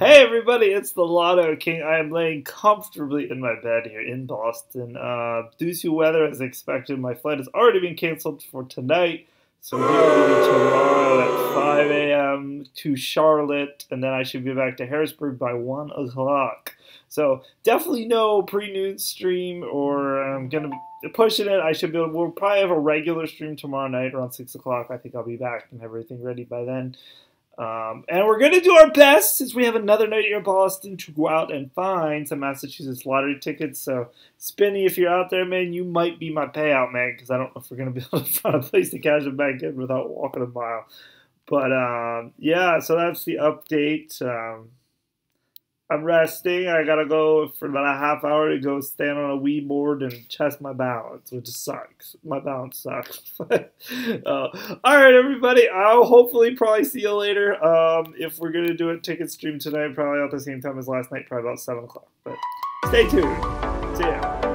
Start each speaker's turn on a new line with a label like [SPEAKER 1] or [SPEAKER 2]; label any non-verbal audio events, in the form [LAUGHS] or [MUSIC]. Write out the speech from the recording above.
[SPEAKER 1] Hey everybody, it's the Lotto King. I am laying comfortably in my bed here in Boston. Uh, due to weather as expected, my flight has already been canceled for tonight. So going to be tomorrow at 5 a.m. to Charlotte, and then I should be back to Harrisburg by 1 o'clock. So definitely no pre-noon stream, or I'm going to be pushing it. I should be able, we'll probably have a regular stream tomorrow night around 6 o'clock. I think I'll be back and have everything ready by then. Um, and we're going to do our best since we have another night here in Boston to go out and find some Massachusetts lottery tickets. So, Spinny, if you're out there, man, you might be my payout man because I don't know if we're going to be [LAUGHS] able to find a place to cash it back in without walking a mile. But um, yeah, so that's the update. Um, I'm resting. I gotta go for about a half hour to go stand on a Wii board and test my balance, which sucks. My balance sucks. [LAUGHS] uh, all right, everybody. I'll hopefully probably see you later. Um, if we're gonna do a ticket stream tonight, probably at the same time as last night, probably about seven o'clock. But stay tuned. See ya.